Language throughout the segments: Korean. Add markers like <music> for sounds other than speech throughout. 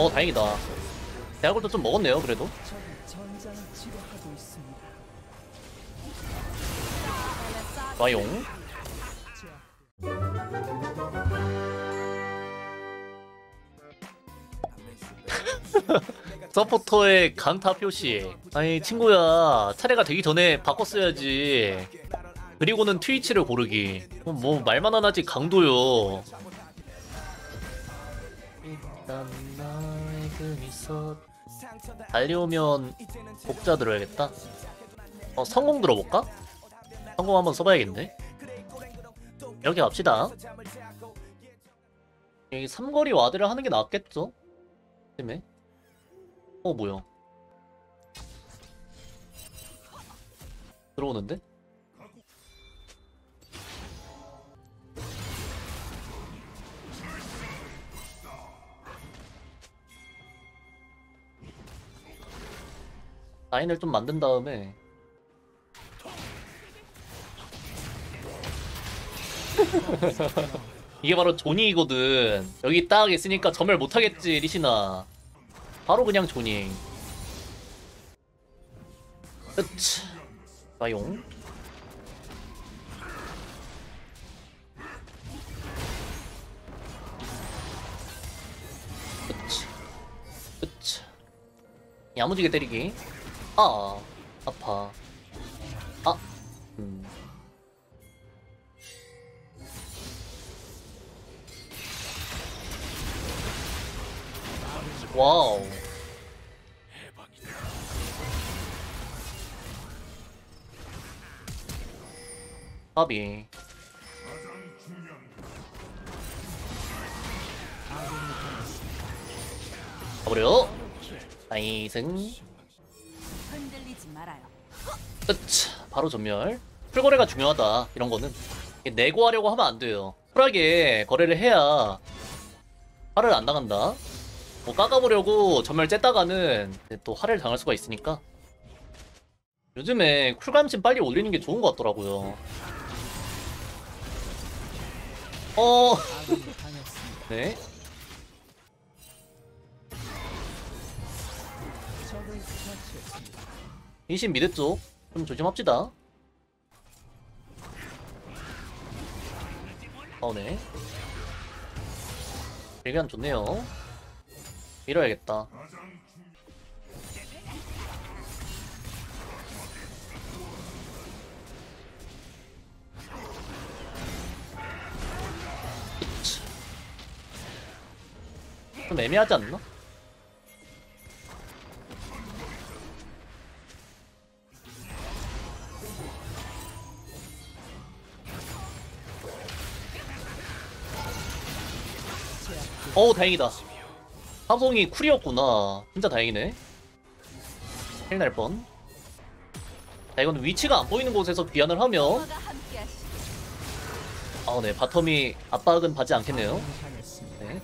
어 다행이다. 대학을도 좀 먹었네요 그래도. 와용. <laughs> 서포터의 강타 표시. 아니 친구야 차례가 되기 전에 바꿨어야지. 그리고는 트위치를 고르기. 어, 뭐 말만 안 하지 강도요. 일단 미소 달려오면 복자 들어야겠다 어 성공 들어볼까? 성공 한번 써봐야겠네 이렇게 갑시다 여기 삼거리 와드를 하는 게 낫겠죠? 때문에 어 뭐야 들어오는데? 라인을 좀 만든 다음에. <laughs> 이게 바로 조니이거든. 여기 딱 있으니까 점을 못하겠지 리시나. 바로 그냥 조니 으츠 나용 으츠 으츠 야무지게 때리기 아 아파 아 음. 와우 까비 가버려 나이승. 으차 바로 전멸. 풀거래가 중요하다. 이런 거는. 이게 내고 하려고 하면 안 돼요. 쿨하게 거래를 해야 화를 안 당한다. 뭐 깎아보려고 전멸 쬐다가는 또 화를 당할 수가 있으니까. 요즘에 쿨감심 빨리 올리는 게 좋은 것 같더라고요. 어... <laughs> 네. 인신 미드 쪽 좀 조심합시다. 어, 네. 대견 좋네요. 밀어야겠다. 좀 애매하지 않나? 어우 다행이다 삼성이 쿨이었구나 진짜 다행이네 헬날 뻔. 자 이건 위치가 안 보이는 곳에서 귀환을 함께하시. 아네 바텀이 압박은 받지 않겠네요 네.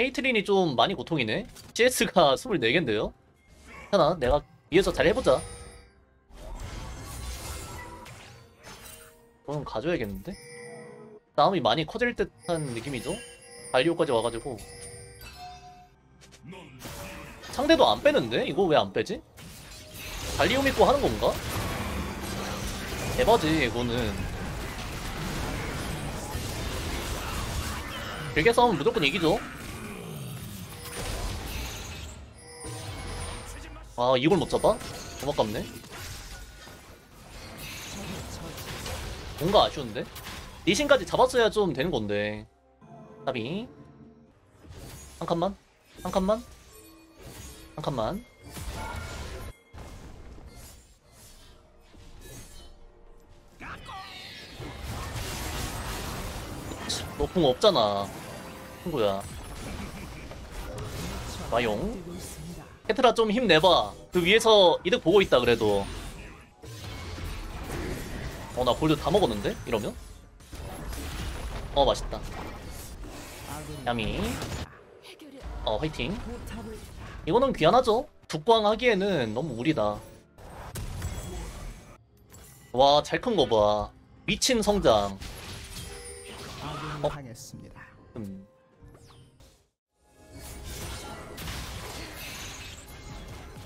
헤이트린이 좀 많이 고통이네 CS가 24개인데요 <laughs> 하나 내가 위에서 잘 해보자 그럼 가져야겠는데? 싸움이 많이 커질 듯한 느낌이죠? 발리오까지 와가지고 상대도 안 빼는데? 이거 왜 안 빼지? 발리오 믿고 하는 건가? 대바지 이거는 길게 싸우면 무조건 이기죠 아 이걸 못 잡아? 너무 아깝네 뭔가 아쉬운데? 리신까지 잡았어야 좀 되는 건데 까비. 한 칸만? 한 칸만? 한 칸만? 높은 거 없잖아. 친구야. 마용. 캐트라 좀 힘내봐. 그 위에서 이득 보고 있다 그래도. 어 나 골드 다 먹었는데? 이러면? 어 맛있다 야미. 어 화이팅. 이거는 귀환하죠. 북광 하기에는 너무 무리다. 와 잘 큰 거봐. 미친 성장. 어? 음.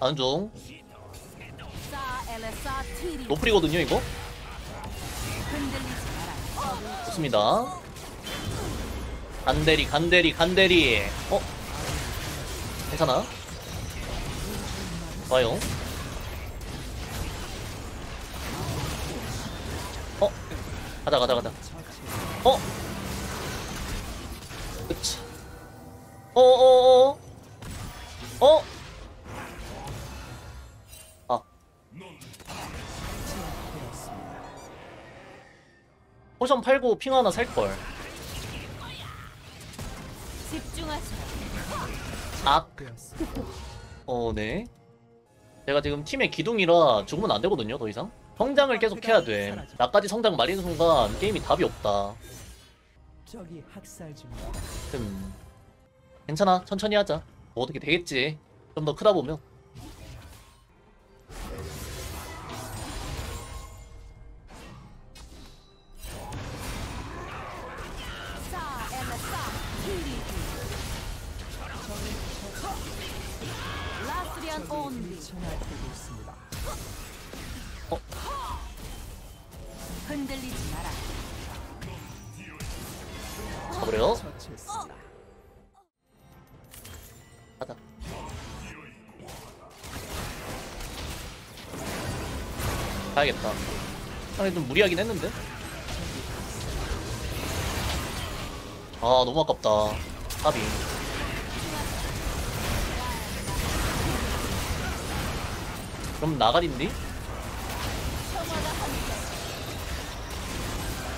안중. 노플이거든요 이거? 좋습니다. 간대리 간대리 간대리 어? 괜찮아 좋아요 어? 가자 가자 가자 어? 그치 어어어 어? 아 potion 팔고 핑 하나 살걸 집중하세요. 아. 어, 네. 제가 지금 팀의 기둥이라 죽으면 안 되거든요, 더 이상. 성장을 계속 해야 돼. 나까지 성장 말리는 순간 게임이 답이 없다. 저기 학살 중. 음. 괜찮아, 천천히 하자. 뭐 어떻게 되겠지. 좀 더 크다 보면. 처치했습니다. 가자. 가야겠다. 상당히 좀 무리하긴 했는데? 아, 너무 아깝다. 합이. 그럼 나가린디?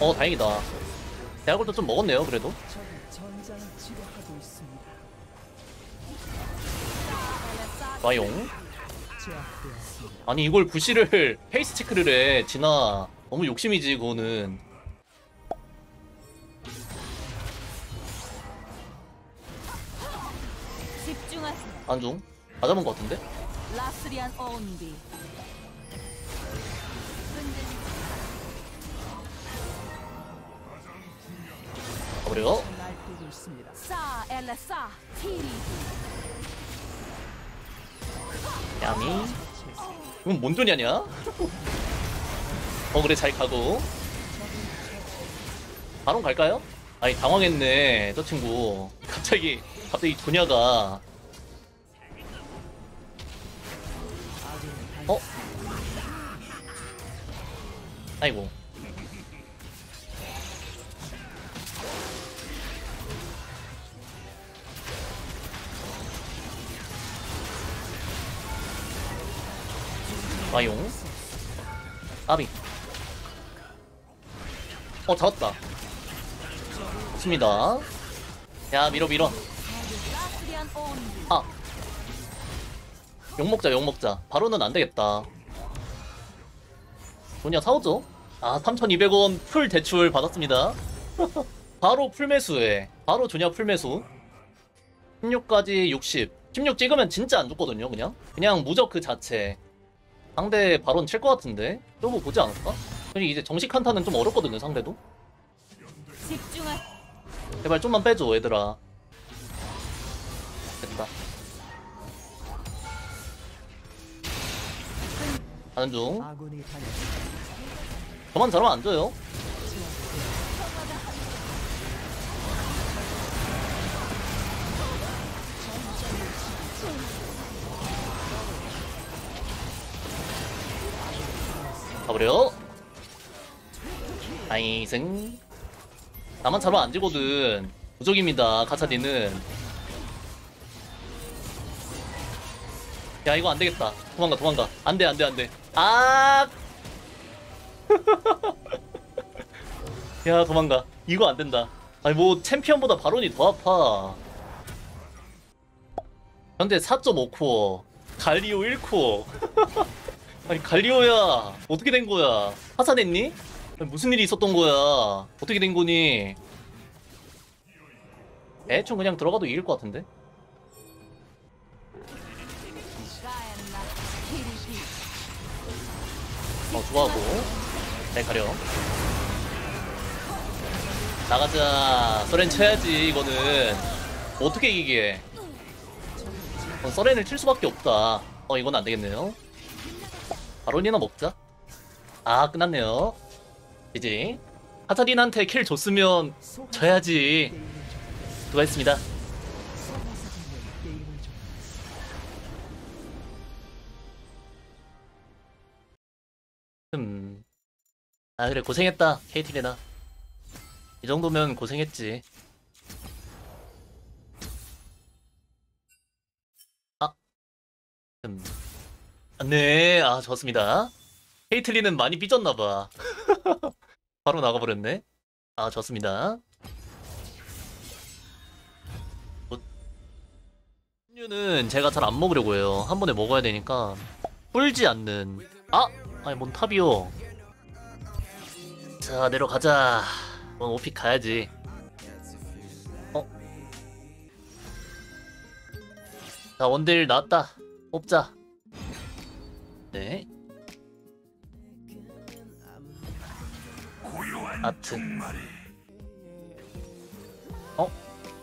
어, 다행이다. 대학을도 좀 먹었네요, 그래도. 와용. 아니 이걸 부시를 <laughs> 페이스 체크를 해 진아 너무 욕심이지 그거는. 안중 다 잡은 것 같은데 라스리안 온비 버려 야미. 이건 뭔 존냐냐? 어 그래 잘 가고. 바로 갈까요? 아니 당황했네 저 친구. 갑자기 갑자기 조냐가. 어? 아이고 와용. 까비. 어 잡았다. 좋습니다. 야 밀어 밀어. 아. 욕먹자 욕먹자. 바로는 안되겠다. 뭐냐 사오죠? 아 3200원 풀 대출 받았습니다. <laughs> 바로 풀매수에 바로 조냐 풀매수. 16까지 60 16 찍으면 진짜 안 좋거든요 그냥? 그냥 무적 그 자체 상대 바론 칠것 같은데? 또뭐 보지 않을까? 그리고 이제 정식 한타는 좀 어렵거든요 상대도. 집중하 제발 좀만 빼줘 얘들아. 됐다. 가는 중. 저만 잘하면 안 줘요 가버려. 나이승. 나만 잘하면 안 지거든. 부족입니다 가차디는. 야 이거 안 되겠다. 도망가 도망가. 안돼 안돼 안돼. 아! <laughs> 야 도망가. 이거 안 된다. 아니 뭐 챔피언보다 바론이 더 아파. 현재 4.5코어 갈리오 1코어 <laughs> 아니 갈리오야 어떻게 된 거야? 하산했니? 아니, 무슨 일이 있었던 거야? 어떻게 된 거니? 대충 그냥 들어가도 이길 것 같은데? 어 좋아하고. 네 가려. 나가자. 서렌 쳐야지 이거는. 어떻게 이기게? 어, 서렌을 칠 수밖에 없다. 어 이건 안 되겠네요. 바론이나 먹자. 아 끝났네요. 이제 카타린한테 킬 줬으면 져야지. 수고했습니다. 음. 아 그래 고생했다 케이티리나. 이 정도면 고생했지. 아. 음. 아, 네, 아 좋습니다. 케이틀리는 많이 삐졌나봐. <laughs> 바로 나가버렸네. 아 좋습니다. 음료는 제가 잘 안 먹으려고 해요. 한 번에 먹어야 되니까 불지 않는. 아, 아니 뭔 탑이요. 자 내려가자. 넌 오픽 가야지. 어? 자 원딜 나왔다. 뽑자. 네. 아트. 어?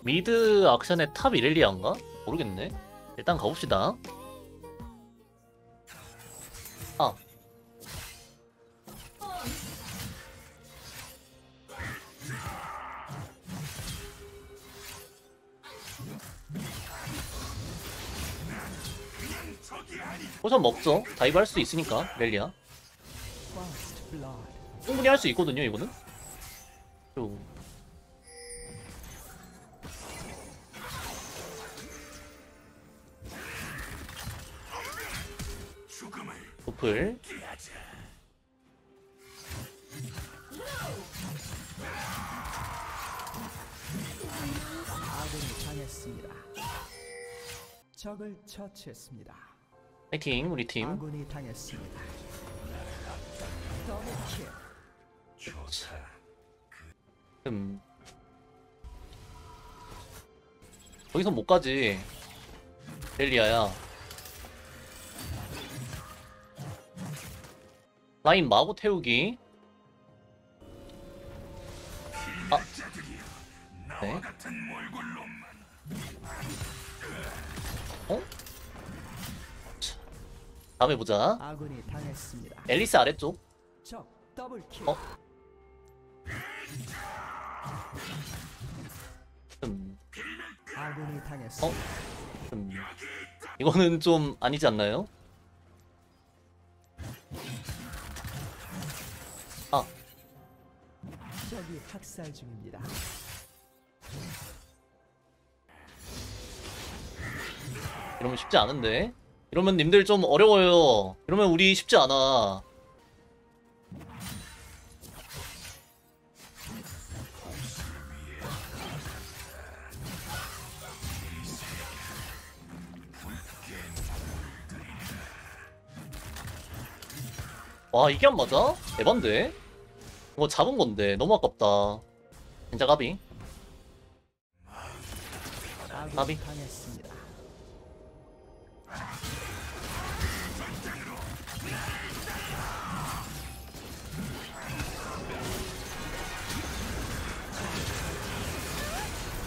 미드 악션의 탑 이렐리아인가? 모르겠네. 일단 가봅시다. 포션 먹죠. 다이브 할 수 있으니까, 렐리아. 충분히 할 수 있거든요, 이거는. 요. 도플. 적을 처치했습니다. 파이팅, 우리 팀. 아군이 당했습니다. 더블킬. 음. 거기서 못 가지. 렐리아야. 라인 마구 태우기. 아. 네. 어? 차. 다음에 보자. 아군이 당했습니다. 앨리스 아래쪽. 적 더블킬. 어? 음. 아군이 당했습니다. 음. 이거는 좀 아니지 않나요? 아, 적이 학살 중입니다. 이러면 쉽지 않은데? 이러면 님들 좀 어려워요. 이러면 우리 쉽지 않아. 와, 이게 안 맞아? 에반데? 이거 잡은 건데, 너무 아깝다. 진짜 가비. 나비.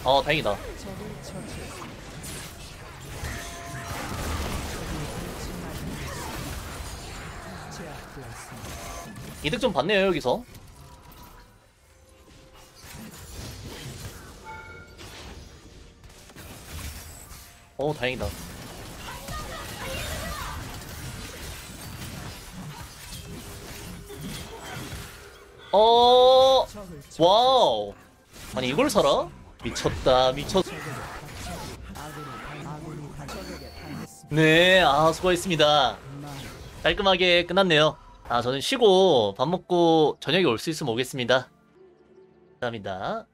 아, 다행이다. 이득 좀 받네요, 여기서. 어, 다행이다. 어. 와우. 아니, 이걸 살아? 미쳤다, 미쳤. 적에게 당- 아군이 당- 아군이 당- 적에게 당했습니다. 네, 아, 수고했습니다. 만 깔끔하게 끝났네요. 아, 저는 쉬고 밥 먹고 저녁에 올 수 있으면 오겠습니다. 감사합니다.